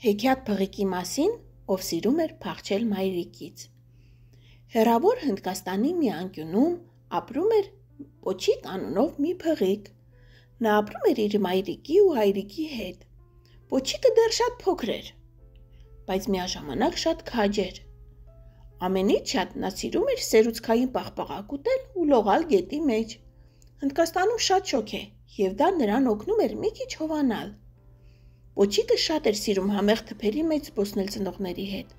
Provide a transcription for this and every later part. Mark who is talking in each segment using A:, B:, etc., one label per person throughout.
A: Հեքիաթ փղիկի մասին, ով սիրում էր փախչել մայրիկից։ Հեռավոր Հնդկաստանի մի անկյունում ապրում էր Պոչիկ անունով մի փղիկ։ Նա ապրում էր իր մայրիկի ու հայրիկի հետ։ Պոչիկը դեռ շատ փոքր էր, բայց միաժամանակ շատ քաջ էր։ Ամենից շատ նա սիրում էր սերուցքային պաղպաղակ ուտել ու լողալ գետի մեջ։ Հնդկաստանում շատ շոգ է, եւ դա նրան օգնում էր մի քիչ հովանալ։ Պոչիկը շատ էր սիրում համեղ թփերի մեջ զբոսնել ծնողների հետ։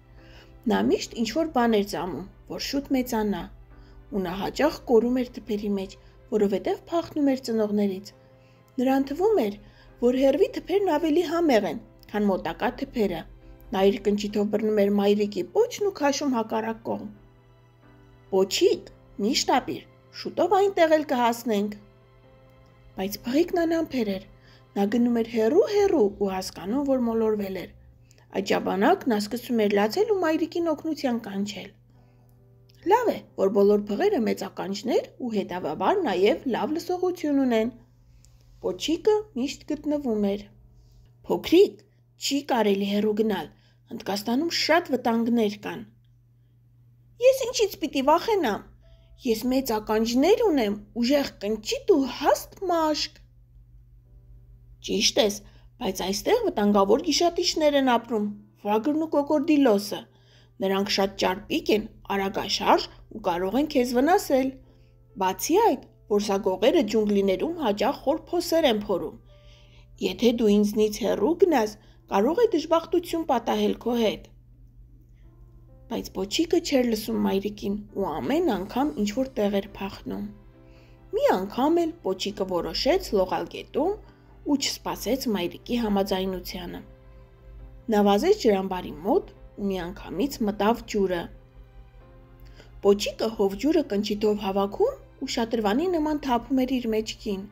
A: Նա միշտ ինչ-որ բան էր ծամում, որ շուտ մեծանա, ու նա հաճախ կորում էր թփերի մեջ, որովհետև փախնում էր ծնողներից։ Նրան թվում էր, որ հերվի թփերն ավելի համեղ են, քան մոտակա թփերը։ Նա իր կնճիթով բռնում էր մայրիկի պոչն ու քաշում հակառակ կողմ։ Պոչիկ, միշտ ապիր, շուտով այնտեղ էլ կհասնենք։ Բայց փղիկն անամփեր էր, Նա գնում էր հեռու ու հասկանում, որ մոլորվել էր։ Այդ ժամանակ նա սկսում էր լացել ու մայրիկին օգնության կանչել։ Լավ է, որ բոլոր փղերը մեծականջներ ու հետավաբար նաև լավ լսողություն ունեն։ Պոչիկը միշտ գտնվում էր։ Փոքրիկ, չի կարելի հեռու գնալ։ Հնդկաստանում շատ վտանգներ կան։ Ես ինչից պիտի վախենամ։ Ես մեծ ականջներ ունեմ, ուժեղ կնճիտ ու հաստ մաշկ։ Ճիշտ ես, բայց այստեղ վտանգավոր գիշատիչներ են ապրում, վագրն ու կոկորդիլոսը։ Նրանք շատ ճարպիկ են, արագաշարժ ու կարող են քեզ վնասել։ Բացի այդ, որսագողերը ջունգլիներում հաճախ խոր փոսեր են փորում։ Եթե դու ինձնից հեռու գնաս, կարող է դժբախտություն պատահել քո հետ։ Բայց Պոչիկը չէր լսում մայրիկին ու ամեն անգամ ինչ որ տեղ էր փախնում։ Մի անգամ էլ Պոչիկը որոշեց լողալ գետում ու չսպասեց մայրիկի համաձայնությանը։ Նա վազեց ջրամբարի մոտ ու միանգամից մտավ ջուրը։ Պոչիկը հով ջուրը կնճիտով հավաքում ու շատրվանի նման թափում էր իր մեջքին։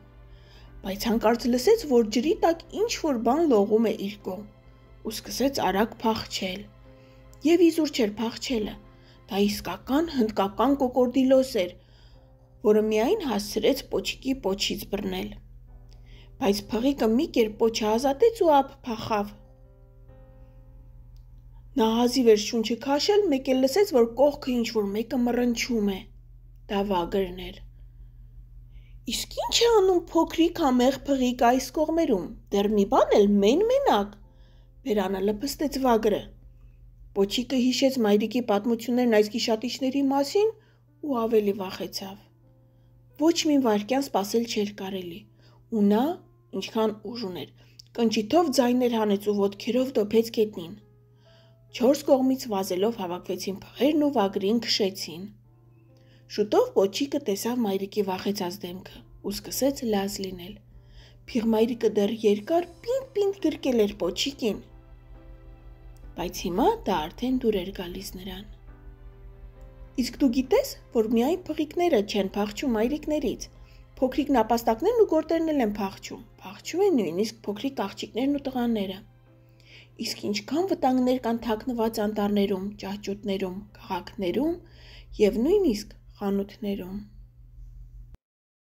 A: Բայց հանկարծ լսեց, որ ջրի տակ ինչ որ բան լողում է իր կողմ ու սկսեց արագ փախչել։ Եվ իզուր չէր փախչելը։ Դա իսկական հնդկական կոկորդիլոս էր, որը միայն հասցրեց Պոչիկի պոչից բռնել բայց փղիկը մի կերպ փոչը ազատեց ու ապ փախավ։ Նա հազիվ էր շունչը քաշել, մեկ էլ լսեց, որ կողքը ինչ որ մեկը մռնչում է։ Դա վագրն էր։ Իսկ ինչ է անում փոքրիկ համեղ փղիկ այս կողմերում։ Դեռ մի բան էլ մեն-մենակ։ Բերանը լփստեց վագրը։ Պոչիկը հիշեց մայրիկի պատմություններն այս գիշատիչների մասին ու ավելի վախեցավ։ Ոչ մի վարքյան սпасել չէր կարելի ու նա ինչքան ուժ ուներ։ Կնճիթով ձայներ հանեց ու ոտքերով դոփեց գետնին։ Չորս կողմից վազելով հավաքվեցին փղերն ու վագրին քշեցին։ Շուտով Պոչիկը տեսավ մայրիկի վախեցած դեմքը ու սկսեց լազ լինել։ Փիղմայրիկը դեռ երկար պինդ-պինդ գրկել էր Պոչիկին։ Բայց հիմա դա արդեն դուր էր գալիս նրան։ Իսկ դու գիտես, որ միայն փղիկները չեն փախչում մայրիկներից, Փոքրիկ նապաստակներն ու գորտերն էլ են փախչում։ Փախչում են նույնիսկ փոքրիկ աղջիկներն ու տղաները։ Իսկ ինչքան վտանգներ կան թաքնված անտառներում, ճահճուտներում, քաղաքներում եւ նույնիսկ խանութներում։